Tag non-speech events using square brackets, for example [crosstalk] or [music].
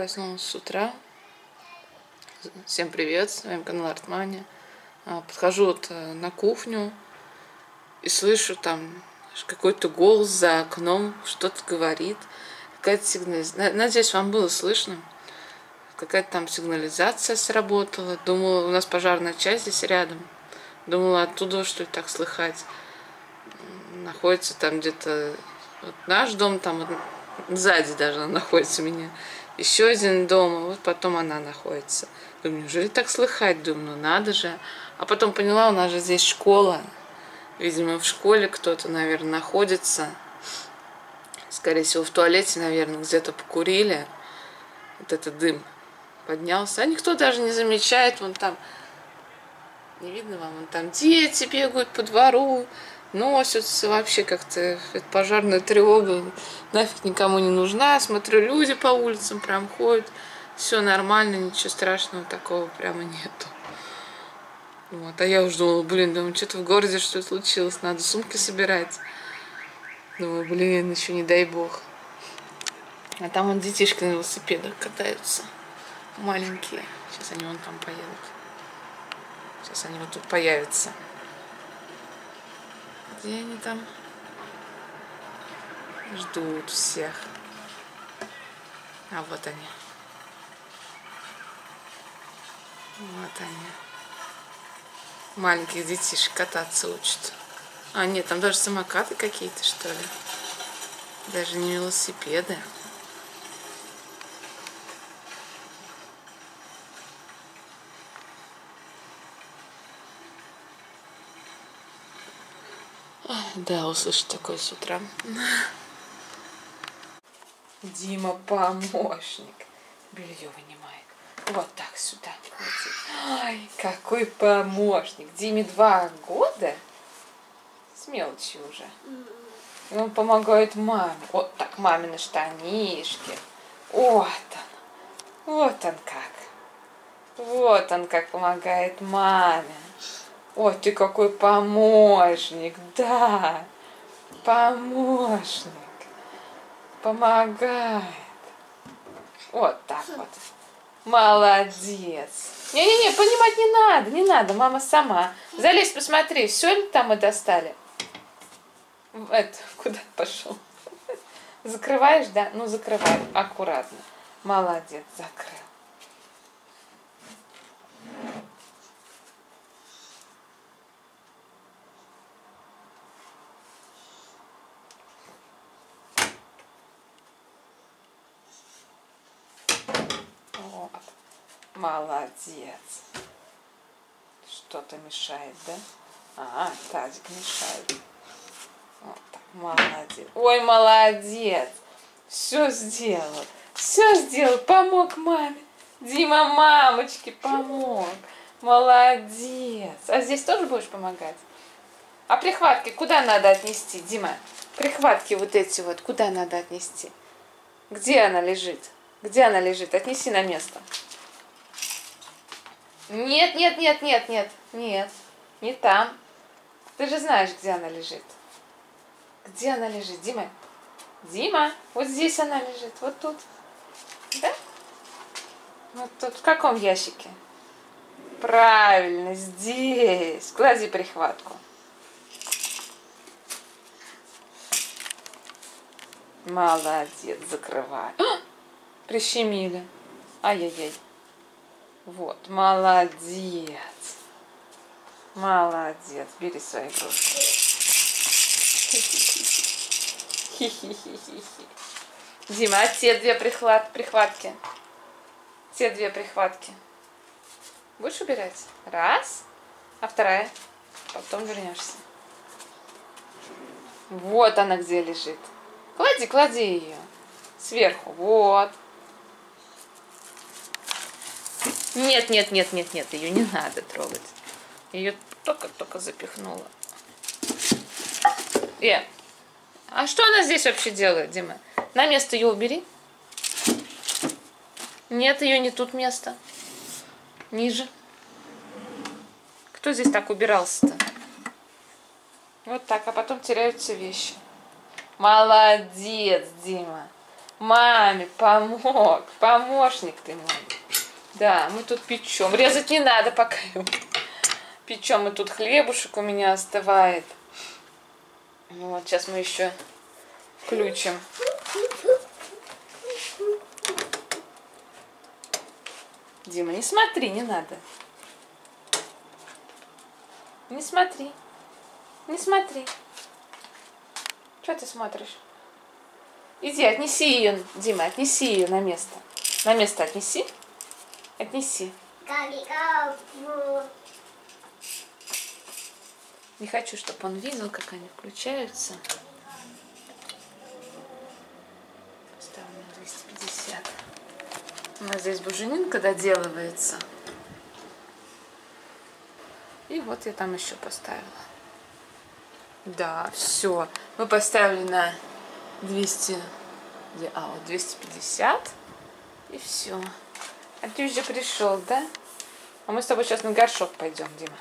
Проснулась с утра. Всем привет, с вами канал Артмания. Подхожу вот э, на кухню и слышу там какой-то голос за окном, что-то говорит. Какая-то сигнализация. Надеюсь, вам было слышно. Какая-то там сигнализация сработала. Думала, у нас пожарная часть здесь рядом. Думала, оттуда что ли так слыхать. Находится там где-то вот наш дом, там вот сзади даже находится у меня. Еще один дом, а вот потом она находится. Думаю, неужели так слыхать? Думаю, ну надо же. А потом поняла, у нас же здесь школа. Видимо, в школе кто-то, наверное, находится. Скорее всего, в туалете, наверное, где-то покурили. Вот этот дым поднялся. А никто даже не замечает. Вон там, не видно вам, вон там дети бегают по двору, носятся. Вообще как-то эта пожарная тревога нафиг никому не нужна. Смотрю, люди по улицам прям ходят. Все нормально, ничего страшного такого прямо нету. Вот, а я уже думала, блин, думаю, что-то в городе что случилось, надо сумки собирать. Думаю, блин, еще не дай бог. А там вон детишки на велосипедах катаются. Маленькие. Сейчас они вон там поедут. Сейчас они вот тут появятся. Где они там? Ждут всех. А вот они. Вот они. Маленьких детишек кататься учат. А, нет, там даже самокаты какие-то, что ли. Даже не велосипеды. Да, услышать такое с утра. Дима помощник. Белье вынимает. Вот так сюда. Ай, какой помощник. Диме два года? С мелочи уже. И он помогает маме. Вот так, мамины штанишки. Вот он. Вот он как. Вот он как помогает маме. Ой, ты какой помощник. Да, помощник. Помогает. Вот так вот. Молодец. Не-не-не, понимать не надо, не надо, мама сама. Залезь, посмотри, все ли там мы достали? Это, куда пошел? Закрываешь, да? Ну, закрывай, аккуратно. Молодец, закрыл. Вот. Молодец. Что-то мешает, да? А, тазик мешает. Вот так, молодец. Ой, молодец. Все сделал. Все сделал. Помог маме. Дима мамочке помог. Молодец. А здесь тоже будешь помогать? А прихватки куда надо отнести, Дима? Прихватки вот эти вот, куда надо отнести? Где она лежит? Где она лежит? Отнеси на место. Нет, нет, нет, нет, нет, нет. Не там. Ты же знаешь, где она лежит. Где она лежит, Дима? Дима, вот здесь она лежит, вот тут. Да? Вот тут. В каком ящике? Правильно, здесь. Клади прихватку. Молодец, закрывай. А! [gasps] Прищемили. Ай-яй-яй. Вот, молодец. Молодец. Бери свои игрушки. Дима, а те две прихват, прихватки? Те две прихватки. Будешь убирать? Раз. А вторая? Потом вернешься. Вот она где лежит. Клади, клади ее. Сверху. Вот. Нет, нет, нет, нет, нет, ее не надо трогать. Ее только-только запихнула. Э, А что она здесь вообще делает, Дима? На место ее убери. Нет, ее не тут место. Ниже. Кто здесь так убирался-то? Вот так, а потом теряются вещи. Молодец, Дима. Маме помог. Помощник ты мой. Да, мы тут печем. Резать не надо пока. Печем мы тут хлебушек у меня остывает. Вот, сейчас мы еще включим. Дима, не смотри, не надо. Не смотри. Не смотри. Что ты смотришь? Иди, отнеси ее, Дима, отнеси ее на место. На место отнеси. Отнеси. Не хочу, чтобы он видел, как они включаются. Поставлю на 250. У нас здесь буженинка доделывается. И вот я там еще поставила. Да, все. Мы поставили на 200, а, вот 250. И все. А ты уже пришел, да? А мы с тобой сейчас на горшок пойдем, Дима.